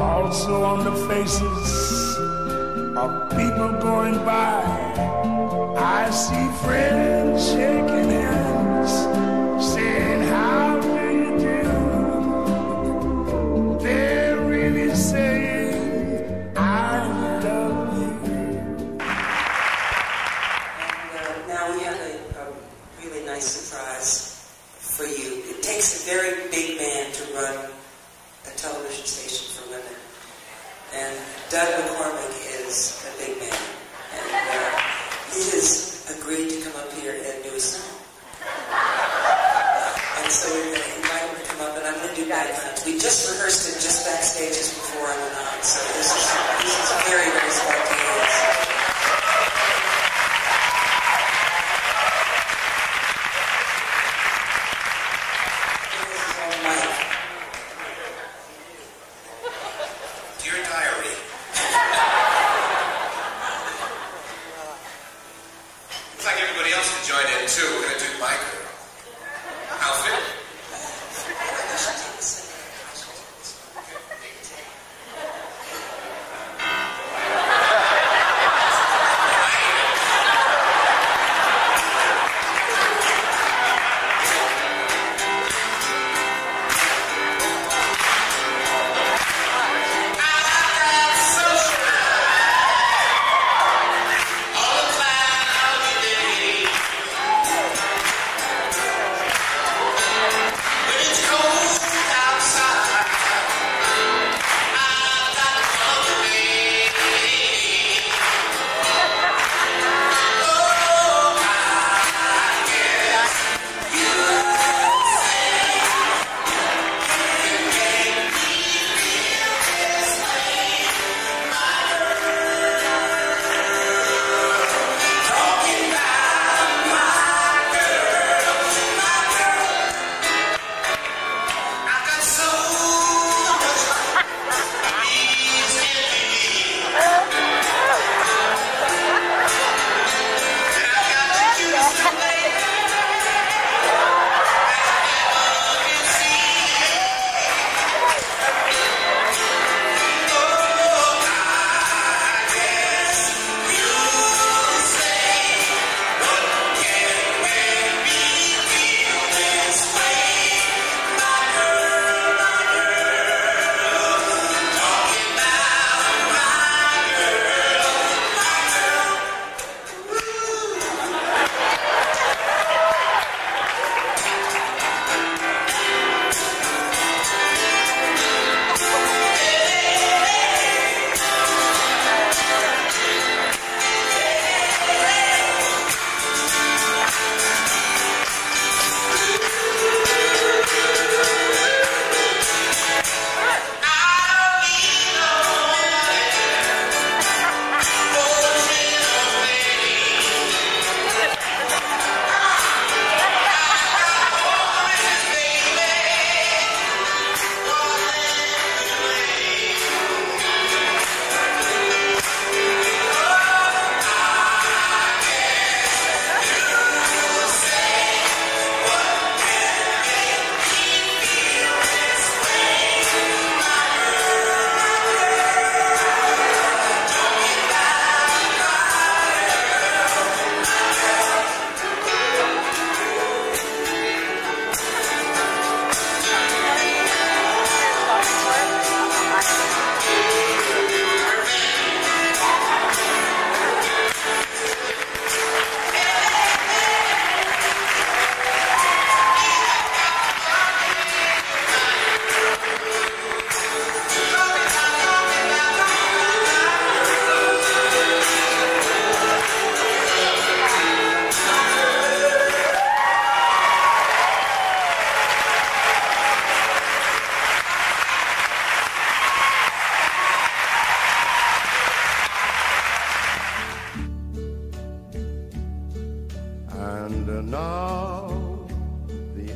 also on the faces of people going by. I see friends shaking hands,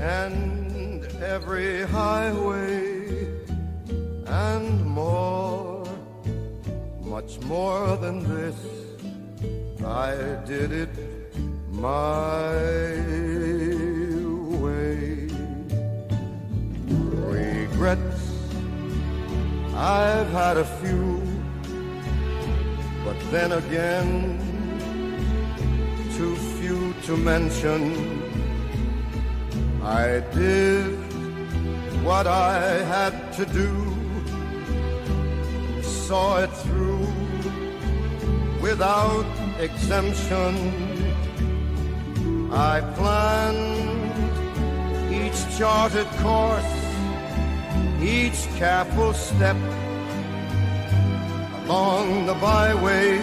and every highway and more, much more than this. I did it my way. Regrets, I've had a few, but then again, too few to mention. I did what I had to do, saw it through without exemption. I planned each charted course, each careful step along the byway,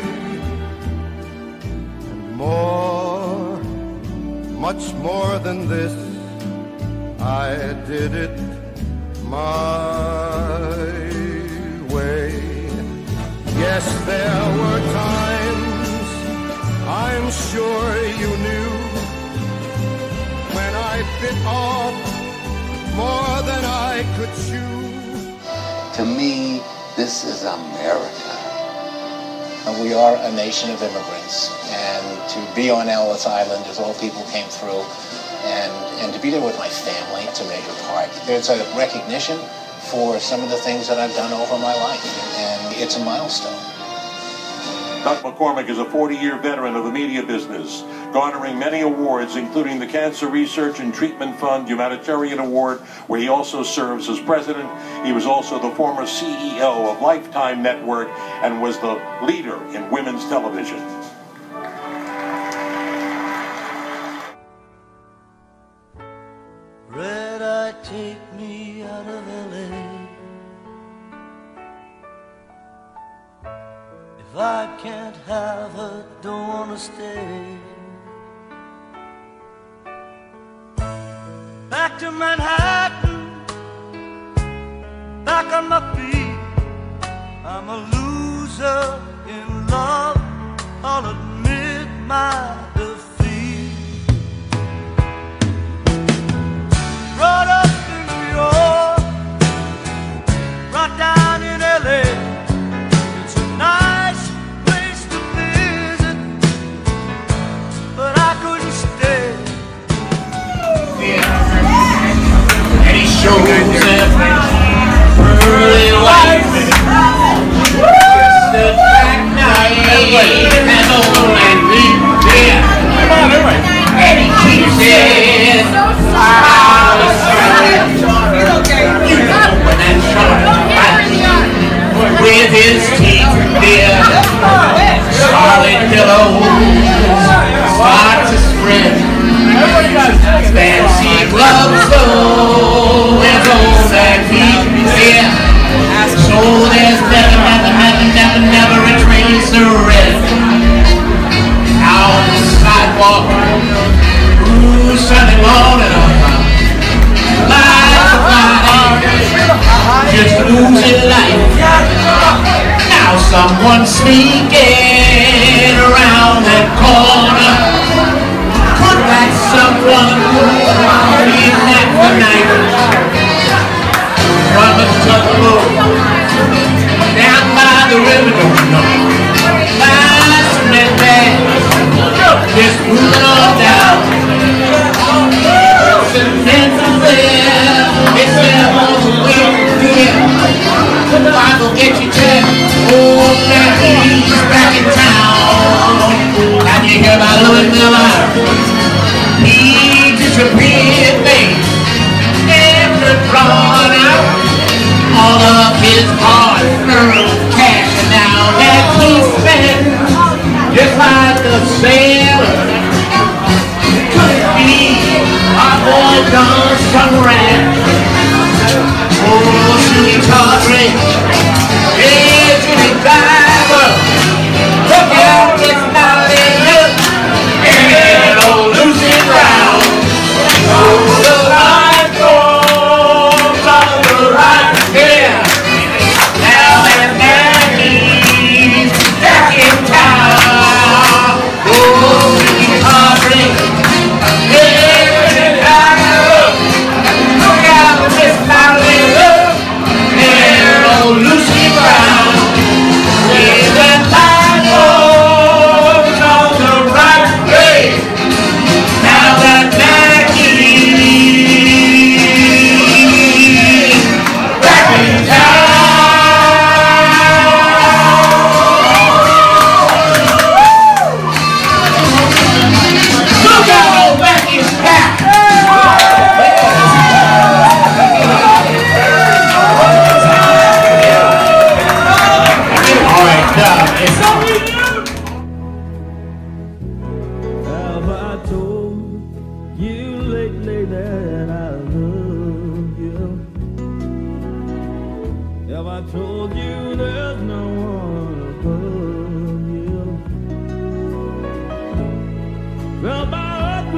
and more, much more than this, I did it my way. Yes, there were times I'm sure you knew when I bit off more than I could chew. To me, this is America. And we are a nation of immigrants, and to be on Ellis Island as all people came through, and, and to be there with my family, it's a major part. There's a recognition for some of the things that I've done over my life, and it's a milestone. Doug McCormick is a 40-year veteran of the media business, garnering many awards, including the Cancer Research and Treatment Fund Humanitarian Award, where he also serves as president. He was also the former CEO of Lifetime Network and was the leader in women's television. Take me out of LA. If I can't have her, don't wanna stay. Back to Manhattan, back on my feet. I'm a loser in love, I'll admit my with his teeth dear, solid pillows start to spread. Fancy gloves though, with old and feet, yeah. So there's never,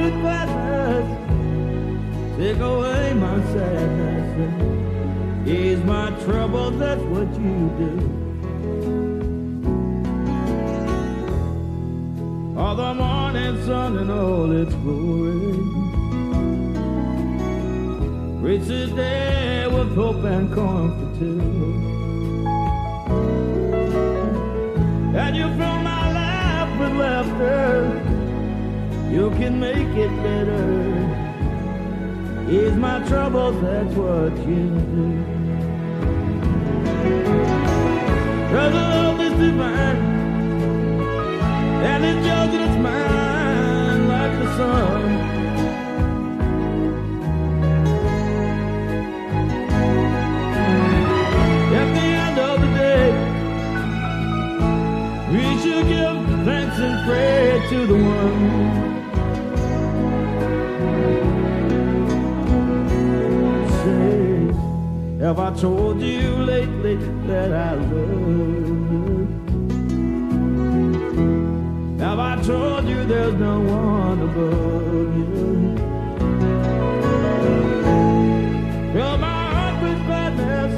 sweet presence. Take away my sadness. Ease my trouble, that's what you do. All the morning sun and all its glory reaches there with hope and comfort too. And you fill my life with laughter. You can make it better. Ease my troubles, that's what you do. Brother, love is divine. And it's yours and it's mine like the sun. We should give thanks and pray to the one Have I told you lately that I love you? Have I told you there's no one above you? Fill my heart with gladness,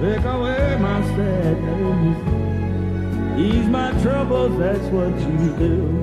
take away my sadness, ease my troubles, that's what you do.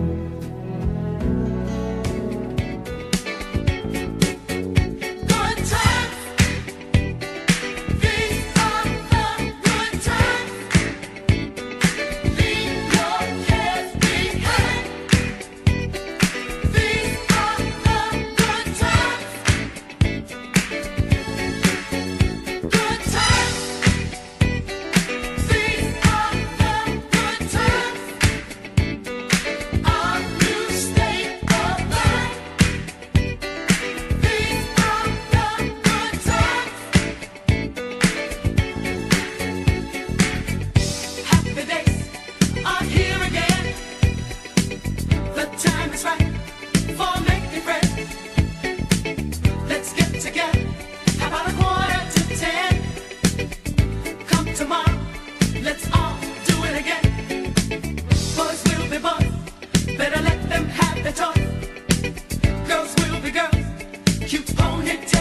ponytail.